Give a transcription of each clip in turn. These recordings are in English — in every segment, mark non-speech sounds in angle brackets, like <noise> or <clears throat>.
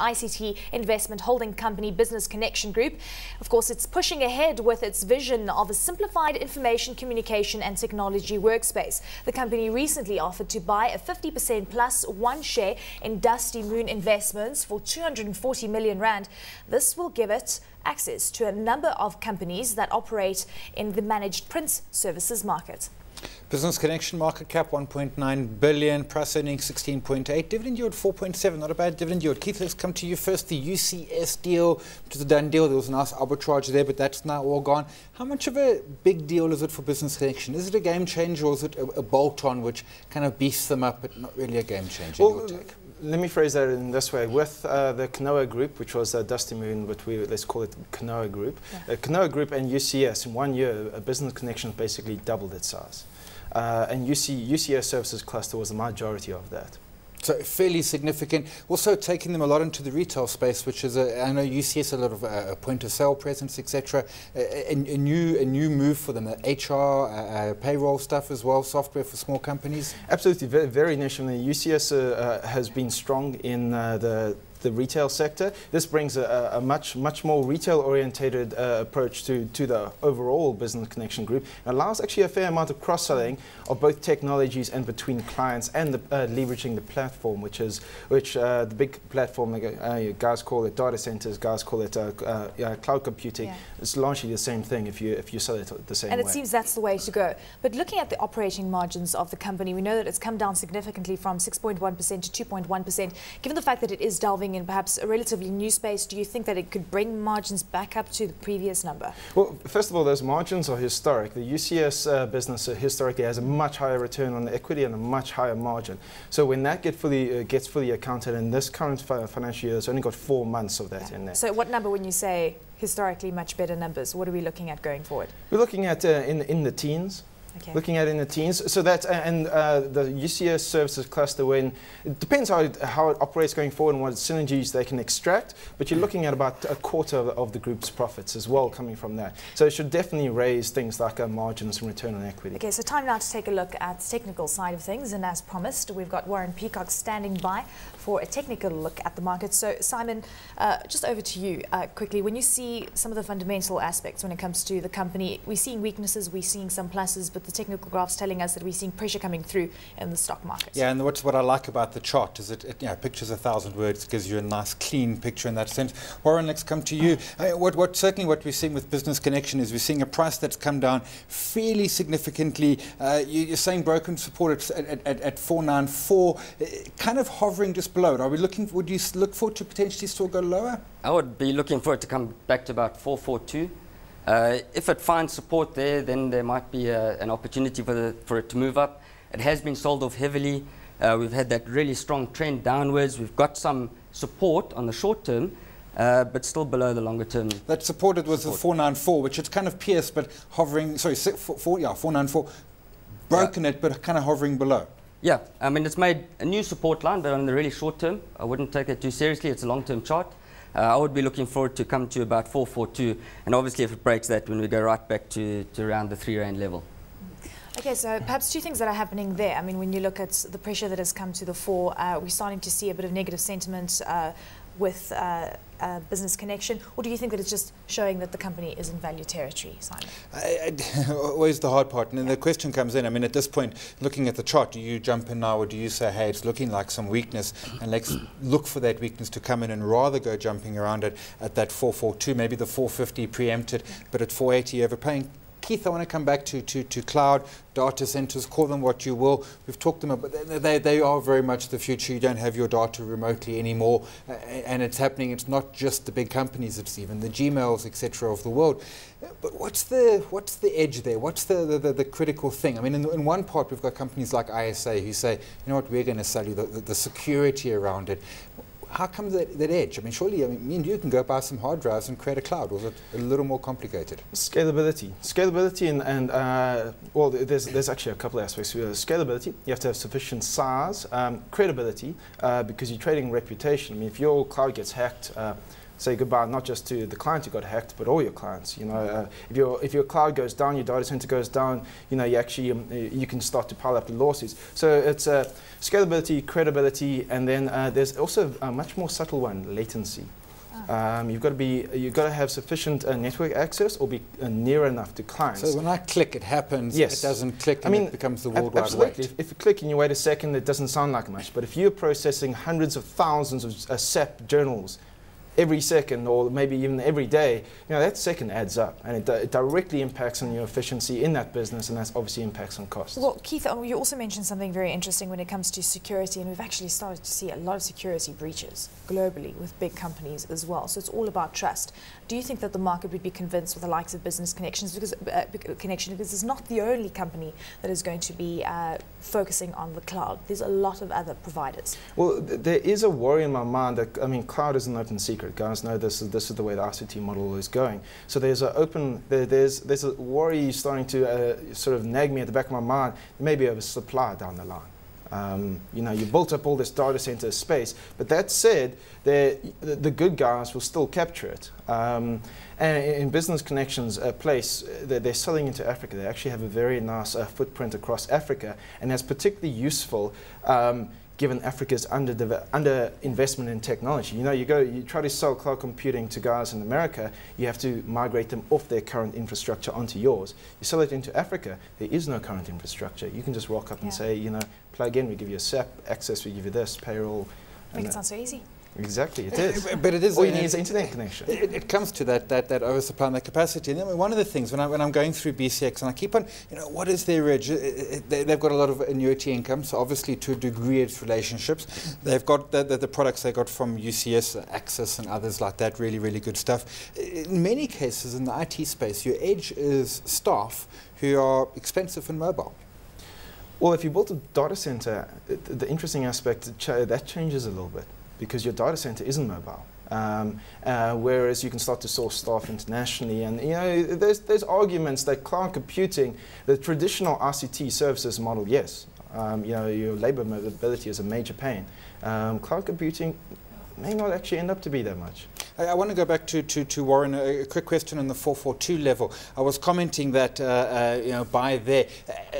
ICT investment holding company Business Connexion Group. Of course, it's pushing ahead with its vision of a simplified information communication and technology workspace. The company recently offered to buy a 50% plus one share in Dusty Moon Investments for 240 million rand. This will give it access to a number of companies that operate in the managed print services market. Business Connexion market cap 1.9 billion, price earnings 16.8, dividend yield 4.7, not a bad dividend yield. Keith, let's come to you first. The UCS deal, which is a done deal. There was a nice arbitrage there, but that's now all gone. How much of a big deal is it for Business Connexion? Is it a game changer or is it a, a bolt-on which kind of beefs them up, but not really a game changer? Well, let me phrase that in this way. With uh, the Kanoa Group, which was uh, Dusty Moon, but we let's call it Kanoa Group. Yeah. Uh, Kanoa Group and UCS, in one year, a Business Connexion basically doubled its size. Uh, and UC, UCS services cluster was the majority of that. So fairly significant. Also taking them a lot into the retail space, which is a, I know UCS a lot of uh, point of sale presence, etc. A, a, a, new a new move for them, HR, uh, uh, payroll stuff as well, software for small companies. Absolutely, very, very niche. UCS uh, uh, has been strong in uh, the the retail sector. This brings a, a much, much more retail-orientated uh, approach to, to the overall Business Connexion group. It allows actually a fair amount of cross-selling of both technologies and between clients and the, uh, leveraging the platform, which is which uh, the big platform, like, uh, guys call it data centers, guys call it uh, uh, cloud computing. Yeah. It's largely the same thing if you if you sell it the same and way. And it seems that's the way to go. But looking at the operating margins of the company, we know that it's come down significantly from 6.1% to 2.1%. Given the fact that it is delving in perhaps a relatively new space, do you think that it could bring margins back up to the previous number? Well, first of all, those margins are historic. The UCS uh, business historically has a much higher return on the equity and a much higher margin. So when that get fully, uh, gets fully accounted in this current financial year, it's only got four months of that yeah. in there. So what number when you say historically much better numbers, what are we looking at going forward? We're looking at uh, in, in the teens. Okay. Looking at in the teens, so that and uh, the UCS services cluster, when it depends how it, how it operates going forward and what synergies they can extract, but you're looking at about a quarter of, of the group's profits as well coming from that. So it should definitely raise things like uh, margins and return on equity. Okay, so time now to take a look at the technical side of things, and as promised, we've got Warren Peacock standing by for a technical look at the market. So Simon, uh, just over to you uh, quickly. When you see some of the fundamental aspects when it comes to the company, we're seeing weaknesses, we're seeing some pluses, but the technical graphs telling us that we're seeing pressure coming through in the stock market. Yeah, and what's what I like about the chart is it, it you know, pictures a thousand words, gives you a nice clean picture in that sense. Warren, let's come to you. Uh, what, what certainly what we're seeing with Business Connexion is we're seeing a price that's come down fairly significantly. Uh, you, are saying broken support at, at, at, at 494, uh, kind of hovering just below it. Are we looking? Would you look forward to potentially still go lower? I would be looking for it to come back to about 442. Uh, if it finds support there, then there might be a, an opportunity for, the, for it to move up. It has been sold off heavily. Uh, we've had that really strong trend downwards. We've got some support on the short term, uh, but still below the longer term. That supported was support. the 494, which it's kind of pierced, but hovering, sorry, four, four, yeah, 494, broken yeah. it, but kind of hovering below. Yeah, I mean, it's made a new support line, but on the really short term, I wouldn't take it too seriously. It's a long-term chart. Uh, I would be looking forward to come to about 442, and obviously if it breaks that, when we go right back to, to around the three rand level. Okay, so perhaps two things that are happening there. I mean, when you look at the pressure that has come to the fore, uh, we're starting to see a bit of negative sentiment uh, with uh, uh, Business Connexion, or do you think that it's just showing that the company is in value territory, Simon? I, I, <laughs> always the hard part, and the question comes in. I mean, at this point, looking at the chart, do you jump in now, or do you say, hey, it's looking like some weakness, and let's look for that weakness to come in, and rather go jumping around it at that 442, maybe the 450 preempted, but at 480 overpaying Keith, I want to come back to, to, to cloud data centers, call them what you will. We've talked them about, they, they are very much the future. You don't have your data remotely anymore. Uh, and it's happening, it's not just the big companies, it's even the Gmails, etc. of the world. But what's the, what's the edge there? What's the, the, the, the critical thing? I mean, in, in, one part, we've got companies like ISA who say, you know what, we're going to sell you the, the, the security around it how come that, that edge? I mean, surely I mean, me and you can go buy some hard drives and create a cloud, is it a little more complicated? Scalability. Scalability and, and uh, well, there's, there's actually a couple of aspects. Scalability, you have to have sufficient size. Um, credibility, uh, because you're trading reputation. I mean, if your cloud gets hacked, uh, say goodbye not just to the client who got hacked, but all your clients. You know, uh, if your if your cloud goes down, your data center goes down, you know, you actually um, you can start to pile up the lawsuits. So it's uh, scalability, credibility, and then uh, there's also a much more subtle one, latency. Um, you've got to be, you've got to have sufficient uh, network access or be uh, near enough to clients. So when I click, it happens. Yes. It doesn't click, I and mean, it becomes the ab- World Wide absolutely. Web. If, if you click and you wait a second, it doesn't sound like much. But if you're processing hundreds of thousands of uh, SAP journals every second, or maybe even every day, you know that second adds up, and it, it directly impacts on your efficiency in that business, and that's obviously impacts on costs. Well, Keith, uh, you also mentioned something very interesting when it comes to security, and we've actually started to see a lot of security breaches globally with big companies as well. So it's all about trust. Do you think that the market would be convinced with the likes of Business Connexions because uh, bec- Connexion because it's not the only company that is going to be uh, focusing on the cloud? There's a lot of other providers. Well, th- there is a worry in my mind that I mean, cloud is an open secret. Guys know this is this is the way the ICT model is going. So there's an open there, there's there's a worry starting to uh, sort of nag me at the back of my mind. Maybe of a supply down the line. Um, you know, you built up all this data center space, but that said, the, the good guys will still capture it. Um, and in Business Connexions uh, place, uh, they're, they're selling into Africa. They actually have a very nice uh, footprint across Africa, and that's particularly useful um, given Africa's under, under investment in technology. You know, you go, you try to sell cloud computing to guys in America, you have to migrate them off their current infrastructure onto yours. You sell it into Africa, there is no current infrastructure. You can just rock up and say, you know, plug in, we give you a SAP access, we give you this payroll. Make it sound so easy. Exactly, it eh, is. Eh, but it is. All you need is internet connection. It, it comes to that, that, that oversupply and that capacity. And then one of the things, when, I, when I'm going through BCX, and I keep on, you know, what is their edge? Uh, eh, They, they've got a lot of annuity income, so obviously to a degree it's relationships. They've got the, the, the products they got from UCS, Access, and others like that, really, really good stuff. In many cases in the IT space, your edge is staff who are expensive and mobile. Well, if you build a data center, the interesting aspect that changes a little bit because your data center isn't mobile. Um, uh, whereas you can start to source staff internationally, and you know, there's there's arguments that cloud computing, the traditional ICT services model, yes, um, you know, your labor mobility is a major pain. Um, cloud computing may not actually end up to be that much. I, I want to go back to, to, to Warren. A, a quick question on the 442 level. I was commenting that uh, uh, you know buy there.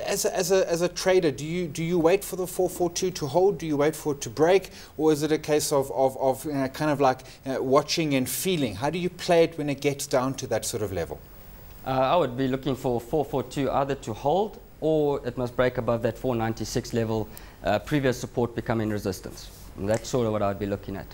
As a, as, a, as a trader, do you do you wait for the 442 to hold? Do you wait for it to break, or is it a case of of, of you know, kind of like uh, watching and feeling? How do you play it when it gets down to that sort of level? Uh, I would be looking for 442 either to hold or it must break above that 496 level, uh, previous support becoming resistance. And that's sort of what I'd be looking at.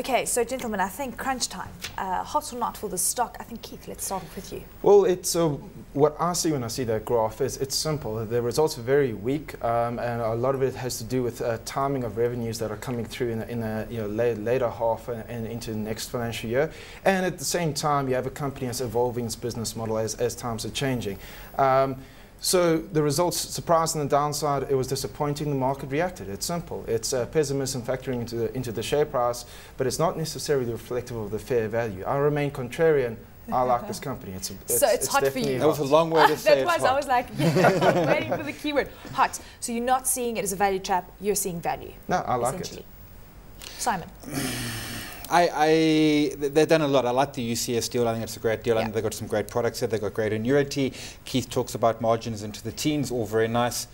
Okay, so gentlemen, I think crunch time. Uh, hot or not for the stock? I think Keith, let's start with you. Well, it's uh, what I see when I see that graph is it's simple. The results are very weak, um, and a lot of it has to do with uh, timing of revenues that are coming through in the, in a you know la- later half and, and into the next financial year. And at the same time, you have a company that's evolving its business model as, as times are changing. Um, so the results surprised on the downside. It was disappointing. The market reacted. It's simple. It's uh, pessimism factoring into the, into the share price, but it's not necessarily reflective of the fair value. I remain contrarian. I like this company. It's, a- <laughs> So it's hot for definitely you. That was a long way to <laughs> say that it's was, I was like, yeah, <laughs> waiting for the keyword. Hot. So you're not seeing it as a value trap, you're seeing value. No, I like it. Simon. <clears throat> I, I, they've done a lot. I like the UCS deal. I think it's a great deal. I think they've got some great products there. They've got great annuity. Keith talks about margins into the teens, all very nice.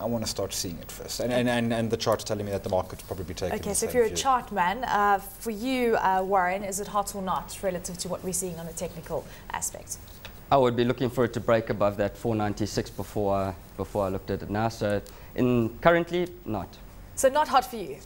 I want to start seeing it first. And, and, and, and the chart's telling me that the market's probably taking Okay, the so if you're a chart man, uh, for you, uh, Warren, is it hot or not relative to what we're seeing on the technical aspect? I would be looking for it to break above that 496 before I, before I looked at it now. So in currently, not. So not hot for you.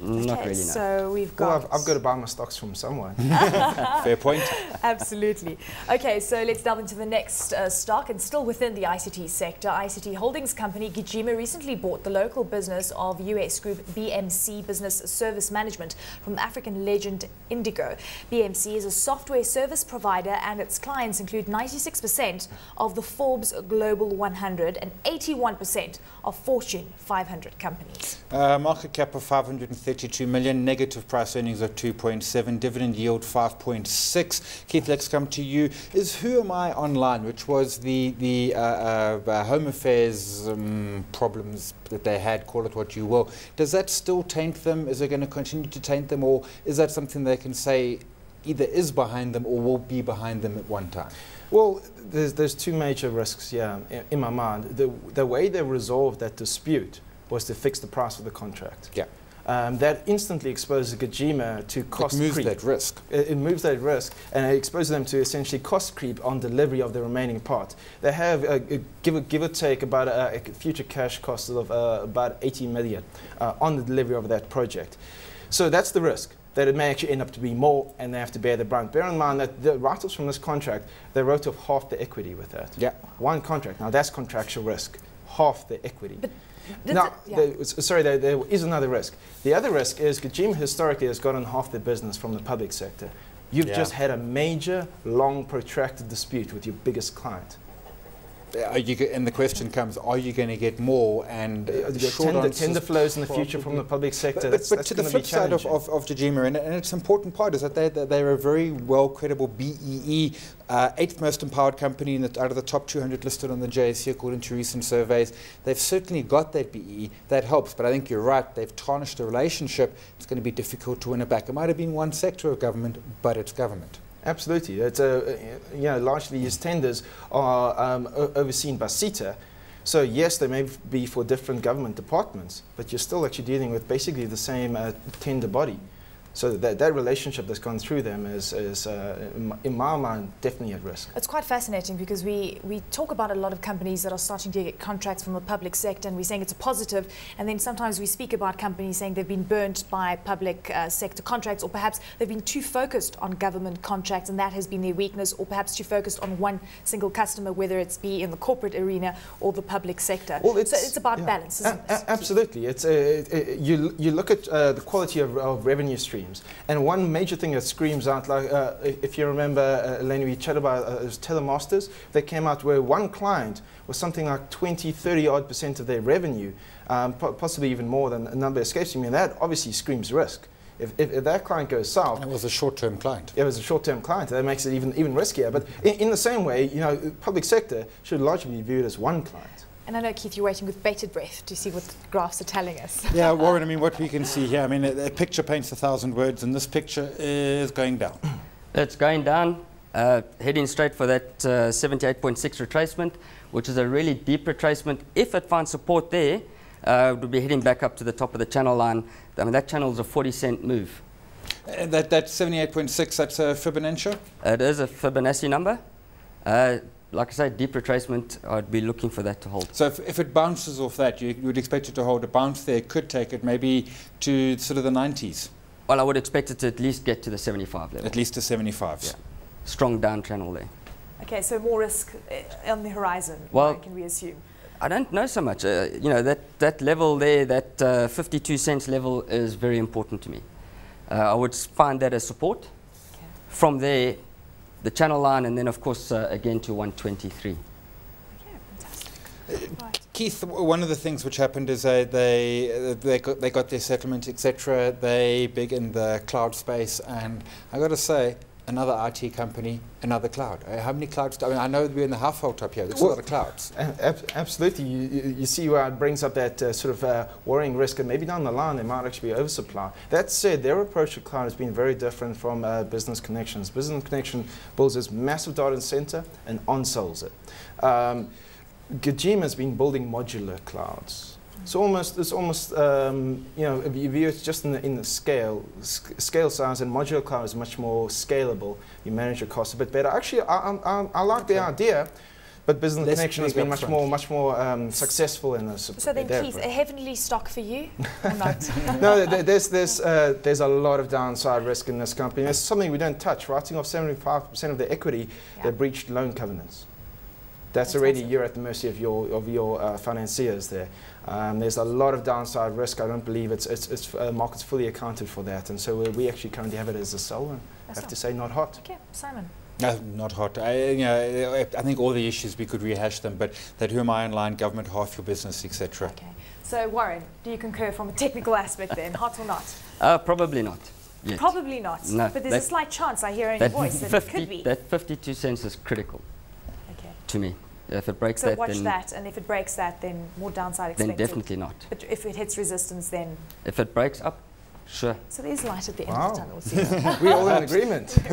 Not okay, really, no. So we've Well, got. I've, I've got to buy my stocks from somewhere. <laughs> Fair point. Absolutely. Okay, so let's delve into the next uh, stock and still within the ICT sector. ICT holdings company Gijima recently bought the local business of US group BMC Business Service Management from African legend Indigo. BMC is a software service provider and its clients include 96% of the Forbes Global 100 and 81% of Fortune 500 companies. Uh, market cap of 532 million, negative price earnings of 2.7, dividend yield 5.6. Keith, let's come to you. Is Who Am I Online, which was the, the uh, uh, uh, Home Affairs um, problems that they had, call it what you will, does that still taint them? Is it going to continue to taint them? Or is that something they can say, either is behind them or will be behind them at one time? Well, there's, there's two major risks yeah, in, in my mind. The, the way they resolved that dispute was to fix the price of the contract. Yeah. Um, that instantly exposes Gijima to cost it moves creep. that risk. It, it moves that risk and it exposes them to essentially cost creep on delivery of the remaining part. They have, uh, uh, give, or, give or take, about a, a future cash cost of uh, about 80 million uh, on the delivery of that project. So that's the risk that it may actually end up to be more and they have to bear the brunt. Bear in mind that the write-offs from this contract, they wrote off half the equity with that. Yeah. One contract. Now that's contractual risk. Half the equity. But Did now, it- yeah. there- sorry, there, there is another risk. The other risk is Gijima historically has gotten half the business from the public sector. You've Yeah. just had a major, long, protracted dispute with your biggest client. Are you, and the question comes, are you going to get more? And Uh, uh, the tender, tender flows in the future from the public sector. But, that's, but, but that's to the flip side of, of, of Gijima, and, and its important part is that they, that they're a very well credible BEE, uh, eighth most empowered company in the, out of the top 200 listed on the JSE according to recent surveys. They've certainly got that BEE. That helps, but I think you're right. They've tarnished the relationship. It's going to be difficult to win it back. It might have been one sector of government, but it's government. Absolutely. It's a, uh, you know, largely these tenders are um, overseen by SITA. So yes, they may be for different government departments, but you're still actually dealing with basically the same uh, tender body. So that, that relationship that's gone through them is, is uh, in, my, mind, definitely at risk. It's quite fascinating because we, we talk about a lot of companies that are starting to get contracts from the public sector and we're saying it's a positive and then sometimes we speak about companies saying they've been burnt by public uh, sector contracts or perhaps they've been too focused on government contracts and that has been their weakness or perhaps too focused on one single customer whether it's be in the corporate arena or the public sector. so it's about yeah. balance, isn't a- it? absolutely. It's uh, it- it- you, you look at uh, the quality of, of revenue streams, and one major thing that screams out, like uh, if you remember, uh, Eleni, we chatted about uh, Telemasters. They came out where one client was something like 20, 30 odd percent of their revenue, um, po- possibly even more than a number escapes me. And that obviously screams risk. If, if, if that client goes south, And it was a short-term client. it was a short-term client. That makes it even even riskier. But in, in the same way, you know, public sector should largely be viewed as one client. And I know, Keith, you're waiting with bated breath to see what the graphs are telling us. Yeah, Warren, I mean, what we can see here, I mean, a, a picture paints a thousand words, and this picture is going down. It's going down, uh, heading straight for that uh, 78.6 retracement, which is a really deep retracement. If it finds support there, uh, it will be heading back up to the top of the channel line. I mean, that channel is a 40 cent move. Uh, that, that 78.6, that's a Fibonacci? It is a Fibonacci number. Like I say, deep retracement, I'd be looking for that to hold. So if, if it bounces off that, you, you would expect it to hold a bounce there. Could take it maybe to sort of the 90s, Well, I would expect it to at least get to the 75 level. at least to 75s. Yeah. Strong down channel there. Okay, so more risk uh, on the horizon, Well- can we assume? I don't know so much. Uh, you know, that, that level there, that uh, 52 cents level is very important to me. Uh, I would find that as support. Okay. From there, the channel line, and then, of course, uh, again to 123. Okay, fantastic. Right. Keith, one of the things which happened is uh, they uh, they got they got their settlement, etc. They big in the cloud space, and I've got to say, another IT company, another cloud. Uh, how many clouds? I mean, I know we're in the half-hole top here. There's a lot of clouds. Ab- Absolutely. You, you, see where it brings up that uh, sort of uh, worrying risk, and maybe down the line there might actually be oversupply. That said, their approach to cloud has been very different from uh, Business Connexions. Business Connexion builds this massive data center and on-sells it. Um, Gijima has been building modular clouds. It's almost, it's almost, um, you know, if you view it just in the, in the scale, sc- scale size, and modular cloud is much more scalable. You manage your costs a bit better. Actually, I, I, I, I like the Okay. idea, but business Less connection has been much upfront. more, much more um, successful in this. So then, their Keith, a approach. heavenly stock for you <laughs> <laughs> no, there- there's, there's, uh, there's a lot of downside risk in this company. It's something we don't touch. Writing off 75% of the equity, Yeah. they breached loan covenants. That's That's already, you're at the mercy of your, of your uh, financiers there. Um, there's a lot of downside risk. I don't believe it's, it's, it's uh, market's fully accounted for that. And so we, we actually currently have it as a sell and That's have to say not hot. Okay, Simon. No, not hot. I, you know, I I think all the issues we could rehash them, but that Who Am I Online, government, half your business, etc. Okay. So, Warren, do you concur from a technical aspect then, hot or not? <laughs> Uh, probably not. Yet. Probably not. No, but there's a slight chance I hear in your That, voice that it could be. that 52 cents is critical Okay. to me. If it breaks So that, watch then, that, and if it breaks that, then more downside expected. then definitely not. But if it hits resistance, then If it breaks up, Sure. So there's light at the end Wow. of the tunnel. it seems. <laughs> We're all in agreement. <laughs>